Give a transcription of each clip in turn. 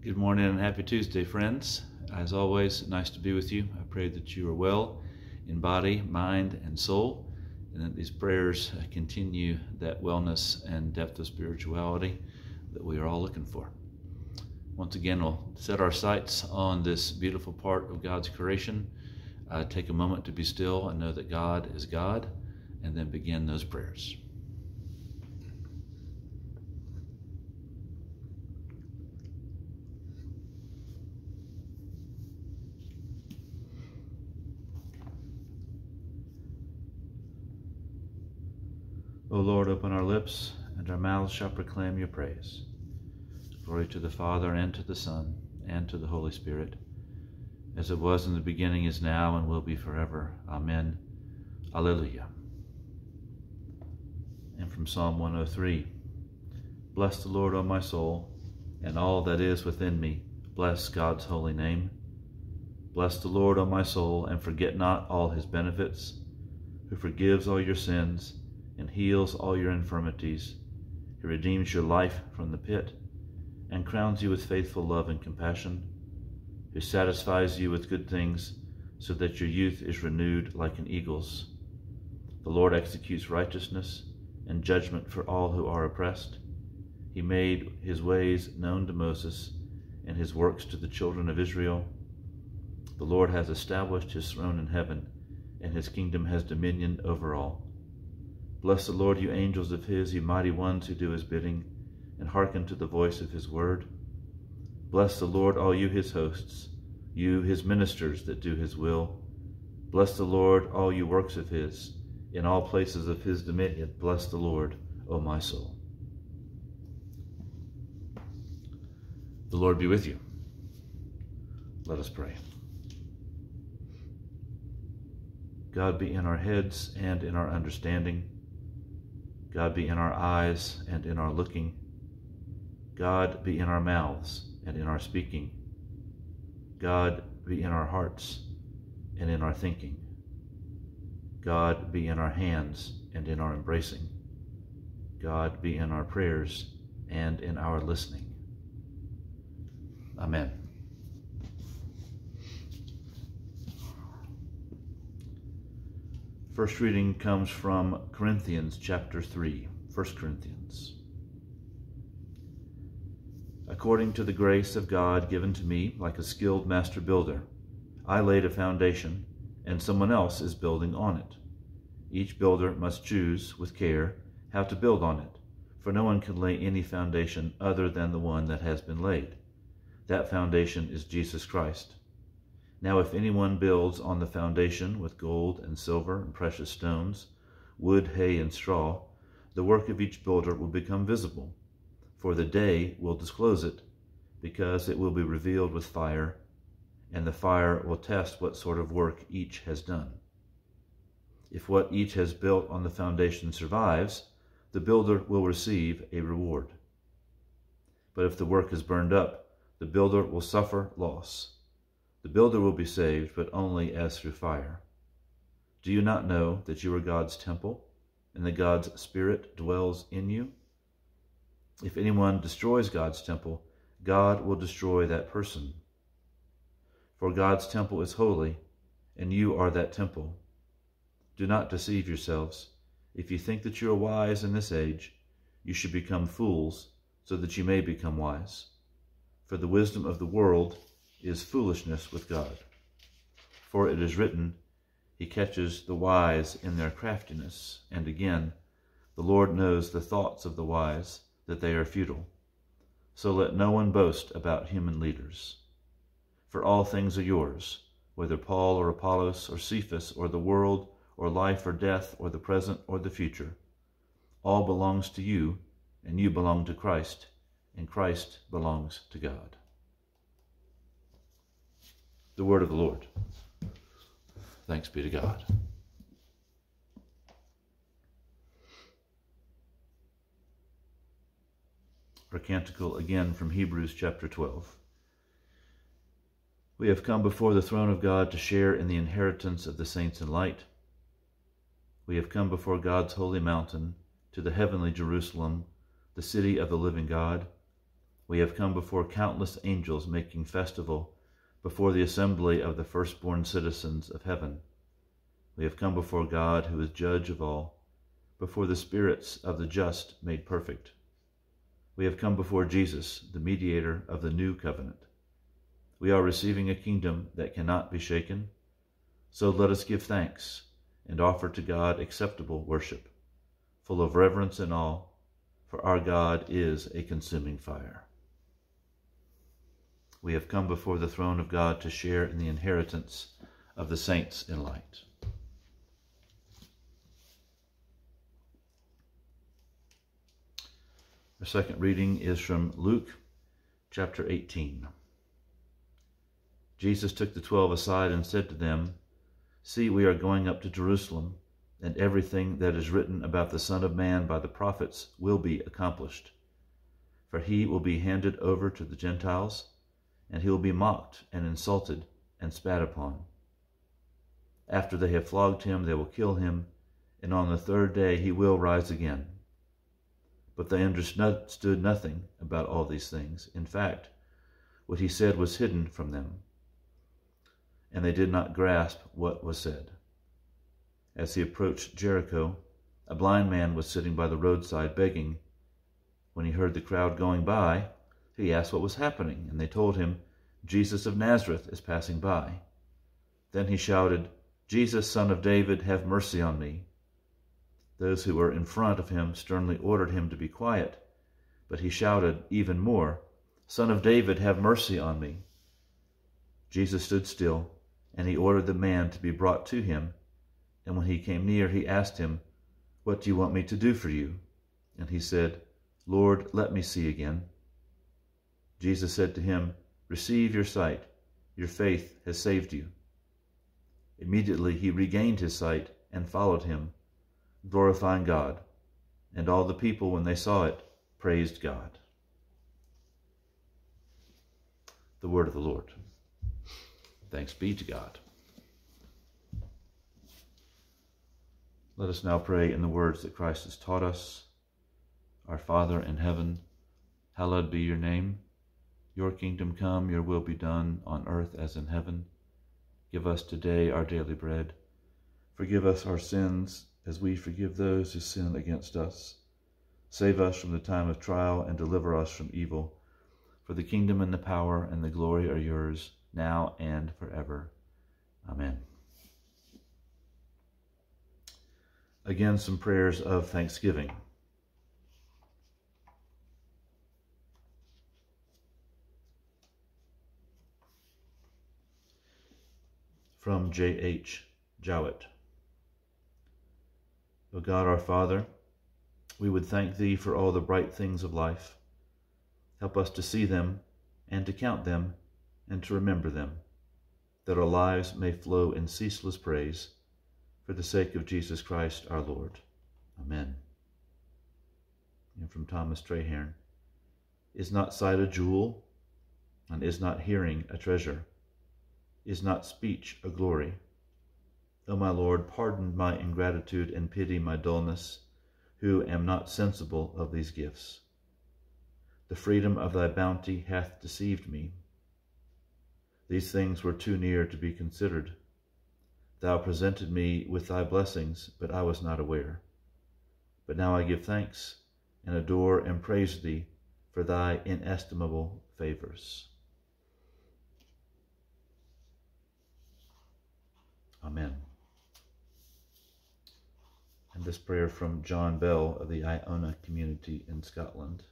Good morning and happy Tuesday, friends. As always, nice to be with you. I pray that you are well in body, mind, and soul, and that these prayers continue that wellness and depth of spirituality that we are all looking for. Once again, we'll set our sights on this beautiful part of God's creation. Uh, take a moment to be still and know that God is God, and then begin those prayers. O Lord, open our lips, and our mouths shall proclaim your praise. Glory to the Father, and to the Son, and to the Holy Spirit, as it was in the beginning, is now, and will be forever. Amen. Alleluia. And from Psalm 103 Bless the Lord, O my soul, and all that is within me. Bless God's holy name. Bless the Lord, O my soul, and forget not all his benefits, who forgives all your sins and heals all your infirmities. He redeems your life from the pit and crowns you with faithful love and compassion, who satisfies you with good things so that your youth is renewed like an eagle's. The Lord executes righteousness and judgment for all who are oppressed. He made his ways known to Moses and his works to the children of Israel. The Lord has established his throne in heaven, and his kingdom has dominion over all. Bless the Lord, you angels of his, you mighty ones who do his bidding, and hearken to the voice of his word. Bless the Lord, all you his hosts, you his ministers that do his will. Bless the Lord, all you works of his, in all places of his dominion. Bless the Lord, O my soul. The Lord be with you. Let us pray. God be in our heads and in our understanding. God be in our eyes and in our looking. God be in our mouths and in our speaking. God be in our hearts and in our thinking. God be in our hands and in our embracing. God be in our prayers and in our listening. Amen. First reading comes from Corinthians chapter 3, 1 Corinthians. According to the grace of God given to me, like a skilled master builder, I laid a foundation, and someone else is building on it. Each builder must choose with care how to build on it, for no one can lay any foundation other than the one that has been laid. That foundation is Jesus Christ. Now if anyone builds on the foundation with gold and silver and precious stones, wood, hay, and straw, the work of each builder will become visible, for the day will disclose it, because it will be revealed with fire, and the fire will test what sort of work each has done. If what each has built on the foundation survives, the builder will receive a reward. But if the work is burned up, the builder will suffer loss the builder will be saved, but only as through fire. Do you not know that you are God's temple, and that God's Spirit dwells in you? If anyone destroys God's temple, God will destroy that person. For God's temple is holy, and you are that temple. Do not deceive yourselves. If you think that you are wise in this age, you should become fools, so that you may become wise. For the wisdom of the world is foolishness with God. For it is written, He catches the wise in their craftiness. And again, the Lord knows the thoughts of the wise, that they are futile. So let no one boast about human leaders. For all things are yours, whether Paul or Apollos or Cephas or the world or life or death or the present or the future. All belongs to you, and you belong to Christ, and Christ belongs to God. The word of the Lord. Thanks be to God. Our canticle again from Hebrews chapter 12. We have come before the throne of God to share in the inheritance of the saints in light. We have come before God's holy mountain, to the heavenly Jerusalem, the city of the living God. We have come before countless angels making festival, before the assembly of the firstborn citizens of heaven. We have come before God, who is judge of all, before the spirits of the just made perfect. We have come before Jesus, the mediator of the new covenant. We are receiving a kingdom that cannot be shaken. So let us give thanks and offer to God acceptable worship, full of reverence and awe, for our God is a consuming fire. We have come before the throne of God to share in the inheritance of the saints in light. Our second reading is from Luke chapter 18. Jesus took the twelve aside and said to them, See, we are going up to Jerusalem, and everything that is written about the Son of Man by the prophets will be accomplished. For he will be handed over to the Gentiles and he will be mocked and insulted and spat upon. After they have flogged him, they will kill him, and on the third day he will rise again. But they understood nothing about all these things. In fact, what he said was hidden from them, and they did not grasp what was said. As he approached Jericho, a blind man was sitting by the roadside begging. When he heard the crowd going by, he asked what was happening, and they told him, Jesus of Nazareth is passing by. Then he shouted, Jesus, son of David, have mercy on me. Those who were in front of him sternly ordered him to be quiet, but he shouted even more, Son of David, have mercy on me. Jesus stood still, and he ordered the man to be brought to him. And when he came near, he asked him, What do you want me to do for you? And he said, Lord, let me see again. Jesus said to him, Receive your sight. Your faith has saved you. Immediately he regained his sight and followed him, glorifying God. And all the people, when they saw it, praised God. The word of the Lord. Thanks be to God. Let us now pray in the words that Christ has taught us. Our Father in heaven, hallowed be your name. Your kingdom come, your will be done on earth as in heaven. Give us today our daily bread. Forgive us our sins as we forgive those who sin against us. Save us from the time of trial and deliver us from evil. For the kingdom and the power and the glory are yours, now and forever. Amen. Again, some prayers of thanksgiving. From J. H. Jowett. O God our Father, we would thank Thee for all the bright things of life. Help us to see them and to count them and to remember them, that our lives may flow in ceaseless praise for the sake of Jesus Christ our Lord. Amen. And from Thomas Traherne, Is not sight a jewel, and is not hearing a treasure? Is not speech a glory? O my Lord, pardon my ingratitude and pity my dullness, who am not sensible of these gifts. The freedom of thy bounty hath deceived me. These things were too near to be considered. Thou presented me with thy blessings, but I was not aware. But now I give thanks and adore and praise thee for thy inestimable favors. Amen. And this prayer from John Bell of the Iona community in Scotland.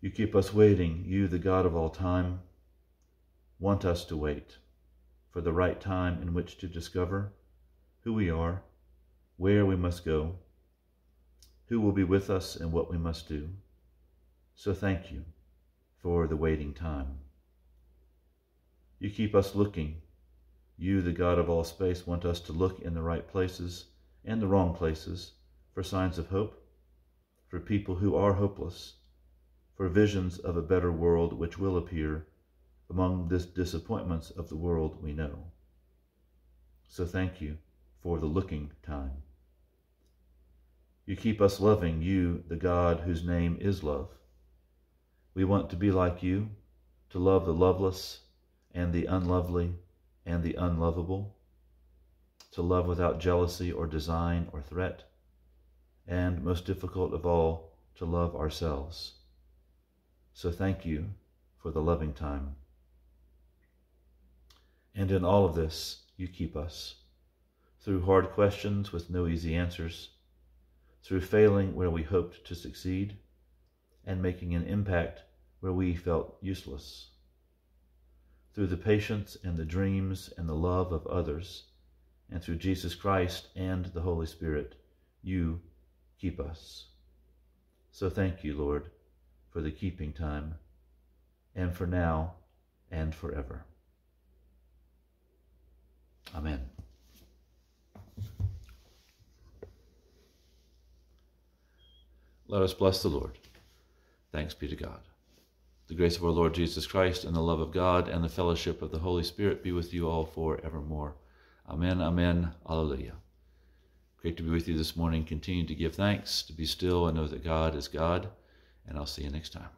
You keep us waiting, you, the God of all time, want us to wait for the right time in which to discover who we are, where we must go, who will be with us, and what we must do. So thank you for the waiting time. You keep us looking. You, the God of all space, want us to look in the right places and the wrong places for signs of hope, for people who are hopeless, for visions of a better world which will appear among the disappointments of the world we know. So thank you for the looking time. You keep us loving you, the God whose name is love. We want to be like you, to love the loveless and the unlovely and the unlovable, to love without jealousy or design or threat, and most difficult of all, to love ourselves. So thank you for the loving time. And in all of this, you keep us through hard questions with no easy answers, through failing where we hoped to succeed, and making an impact where we felt useless. Through the patience and the dreams and the love of others, and through Jesus Christ and the Holy Spirit, you keep us. So thank you, Lord, for the keeping time, and for now and forever. Amen. Let us bless the Lord. Thanks be to God. The grace of our Lord Jesus Christ and the love of God and the fellowship of the Holy Spirit be with you all forevermore. Amen, amen, alleluia. Great to be with you this morning. Continue to give thanks, to be still and know that God is God, and I'll see you next time.